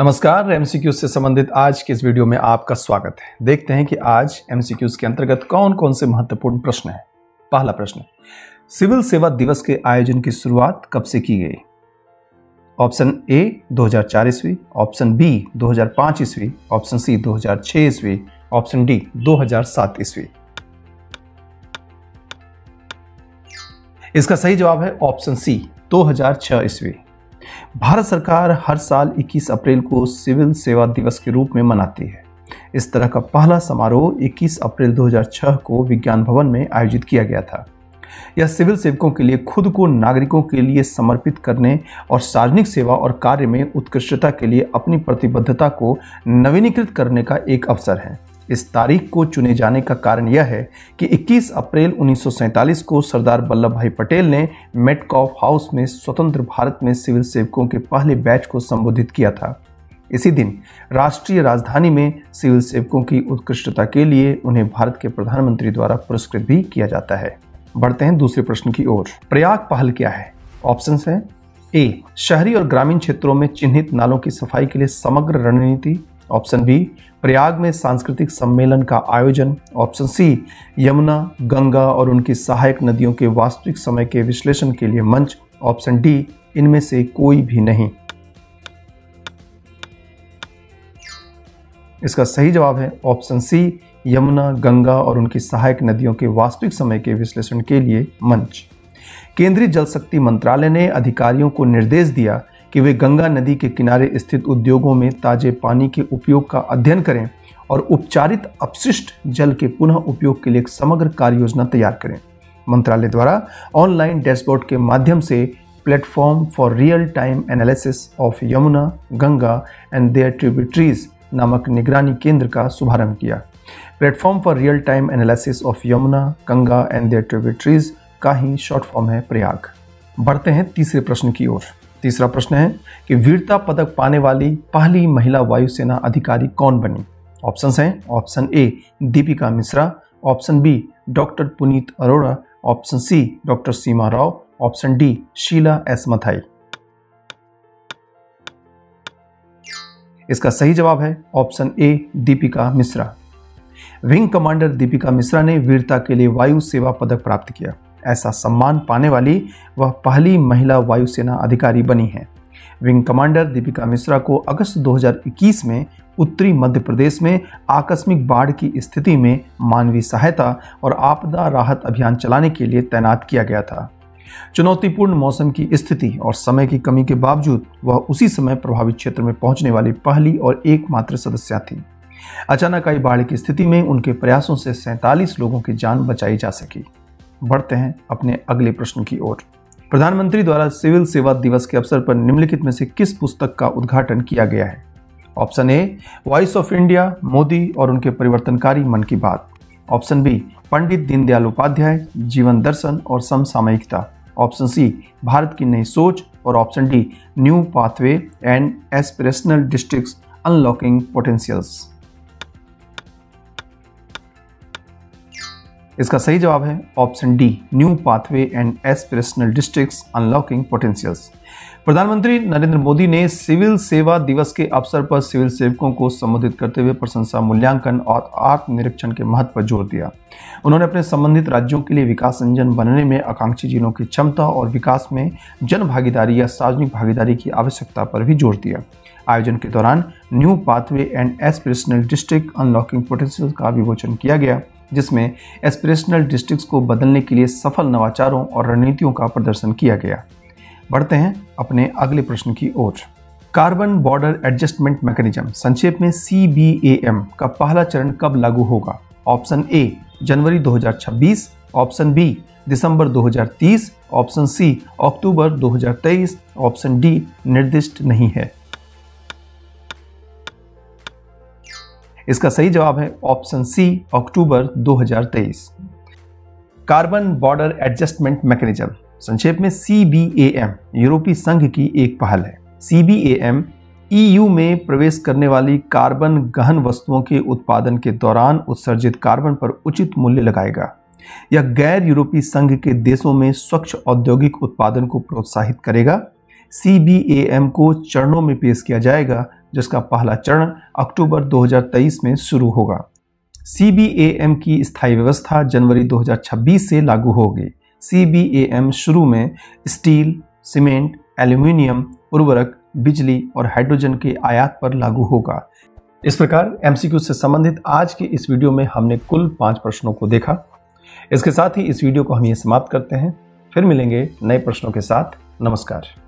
नमस्कार एमसीक्यू से संबंधित आज के इस वीडियो में आपका स्वागत है। देखते हैं कि आज एमसीक्यूज के अंतर्गत कौन कौन से महत्वपूर्ण प्रश्न हैं। पहला प्रश्न, सिविल सेवा दिवस के आयोजन की शुरुआत कब से की गई? ऑप्शन ए 2004 ईस्वी, ऑप्शन बी 2005 ईस्वी, ऑप्शन सी 2006 ईस्वी, ऑप्शन डी 2007 ईस्वी। इसका सही जवाब है ऑप्शन सी 2006 ईस्वी। भारत सरकार हर साल 21 अप्रैल को सिविल सेवा दिवस के रूप में मनाती है। इस तरह का पहला समारोह 21 अप्रैल 2006 को विज्ञान भवन में आयोजित किया गया था। यह सिविल सेवकों के लिए, खुद को नागरिकों के लिए समर्पित करने और सार्वजनिक सेवा और कार्य में उत्कृष्टता के लिए अपनी प्रतिबद्धता को नवीनीकृत करने का एक अवसर है। इस तारीख को चुने जाने का कारण यह है कि 21 अप्रैल 1947 को सरदार वल्लभ भाई पटेल ने मेटकॉफ हाउस में स्वतंत्र भारत में सिविल सेवकों के पहले बैच को संबोधित किया था। इसी दिन राष्ट्रीय राजधानी में सिविल सेवकों की उत्कृष्टता के लिए उन्हें भारत के प्रधानमंत्री द्वारा पुरस्कृत भी किया जाता है। बढ़ते हैं दूसरे प्रश्न की ओर। प्रयाग पहल क्या है? ऑप्शन है। ए, शहरी और ग्रामीण क्षेत्रों में चिन्हित नालों की सफ़ाई के लिए समग्र रणनीति। ऑप्शन बी प्रयाग में सांस्कृतिक सम्मेलन का आयोजन। ऑप्शन सी यमुना, गंगा और उनकी सहायक नदियों के वास्तविक समय के विश्लेषण के लिए मंच। ऑप्शन डी इनमें से कोई भी नहीं। इसका सही जवाब है ऑप्शन सी यमुना, गंगा और उनकी सहायक नदियों के वास्तविक समय के विश्लेषण के लिए मंच। केंद्रीय जल शक्ति मंत्रालय ने अधिकारियों को निर्देश दिया कि वे गंगा नदी के किनारे स्थित उद्योगों में ताजे पानी के उपयोग का अध्ययन करें और उपचारित अपशिष्ट जल के पुनः उपयोग के लिए एक समग्र कार्य योजना तैयार करें। मंत्रालय द्वारा ऑनलाइन डैशबोर्ड के माध्यम से platform for real time analysis of Yamuna, Ganga and their tributaries नामक निगरानी केंद्र का शुभारंभ किया। Platform for real time analysis of Yamuna, Ganga and their tributaries का ही शॉर्ट फॉर्म है प्रयाग। बढ़ते हैं तीसरे प्रश्न की ओर। तीसरा प्रश्न है कि वीरता पदक पाने वाली पहली महिला वायुसेना अधिकारी कौन बनी? ऑप्शन हैं, option A, Deepika Mishra, option B, doctor Puneet Arora, option C, doctor Seema Rao, option D, Sheila S Mathai. इसका सही जवाब है option A, Deepika Mishra. Wing commander Deepika Mishra ने वीरता के लिए वायु सेवा पदक प्राप्त किया। ऐसा सम्मान पाने वाली वह पहली महिला वायुसेना अधिकारी बनी है। विंग कमांडर दीपिका मिश्रा को अगस्त 2021 में उत्तरी मध्य प्रदेश में आकस्मिक बाढ़ की स्थिति में मानवीय सहायता और आपदा राहत अभियान चलाने के लिए तैनात किया गया था। चुनौतीपूर्ण मौसम की स्थिति और समय की कमी के बावजूद वह उसी समय प्रभावित क्षेत्र में पहुँचने वाली पहली और एकमात्र सदस्य थी। अचानक आई बाढ़ की स्थिति में उनके प्रयासों से सैंतालीस लोगों की जान बचाई जा सकी। बढ़ते हैं अपने अगले प्रश्न की ओर। प्रधानमंत्री द्वारा सिविल सेवा दिवस के अवसर पर निम्नलिखित में से किस पुस्तक का उद्घाटन किया गया है? Option A, voice of India, Modi और उनके परिवर्तनकारी मन की बात। ऑप्शन बी, पंडित दीनदयाल उपाध्याय, जीवन दर्शन और समसामयिकता। ऑप्शन सी, भारत की नई सोच और option D, new pathway and aspirational district unlocking potentials. इसका सही जवाब है option D, new pathway and aspirational districts unlocking potentials. प्रधानमंत्री नरेंद्र मोदी ने सिविल सेवा दिवस के अवसर पर सिविल सेवकों को संबोधित करते हुए प्रशंसा, मूल्यांकन और आत्मनिरीक्षण के महत्व पर ज़ोर दिया। उन्होंने अपने संबंधित राज्यों के लिए विकास इंजन बनने में आकांक्षी जिलों की क्षमता और विकास में जन भागीदारी या सार्वजनिक भागीदारी की आवश्यकता पर भी ज़ोर दिया। आयोजन के दौरान new pathway and aspirational district unlocking potential का विमोचन किया गया। जिसमें एस्पिरेशनल डिस्ट्रिक्ट्स को बदलने के लिए सफल नवाचारों और रणनीतियों का प्रदर्शन किया गया। बढ़ते हैं अपने अगले प्रश्न की ओर। कार्बन बॉर्डर एडजस्टमेंट मैकेनिज्म संक्षेप में सी का पहला चरण कब लागू होगा? ऑप्शन ए जनवरी 2026 ऑप्शन बी दिसंबर 2030 ऑप्शन सी अक्टूबर 2023 ऑप्शन डी निर्दिष्ट नहीं है। इसका सही जवाब है ऑप्शन सी, अक्टूबर 2023 कार्बन बॉर्डर एडजस्टमेंट मैकेनिज्म, संक्षेप में सी यूरोपीय संघ की एक पहल है। सी ईयू में प्रवेश करने वाली कार्बन गहन वस्तुओं के उत्पादन के दौरान उत्सर्जित कार्बन पर उचित मूल्य लगाएगा। यह गैर यूरोपीय संघ के देशों में स्वच्छ औद्योगिक उत्पादन को प्रोत्साहित करेगा। CBAM को चरणों में पेश किया जाएगा जिसका पहला चरण अक्टूबर 2023 में शुरू होगा। सीबीएएम की स्थायी व्यवस्था जनवरी 2026 से लागू होगी। सी शुरू में स्टील, सीमेंट, एल्यूमिनियम, उर्वरक, बिजली और हाइड्रोजन के आयात पर लागू होगा। इस प्रकार एमसीक्यू से संबंधित आज के इस वीडियो में हमने कुल पाँच प्रश्नों को देखा। इसके साथ ही इस वीडियो को हम ये समाप्त करते हैं। फिर मिलेंगे नए प्रश्नों के साथ। नमस्कार।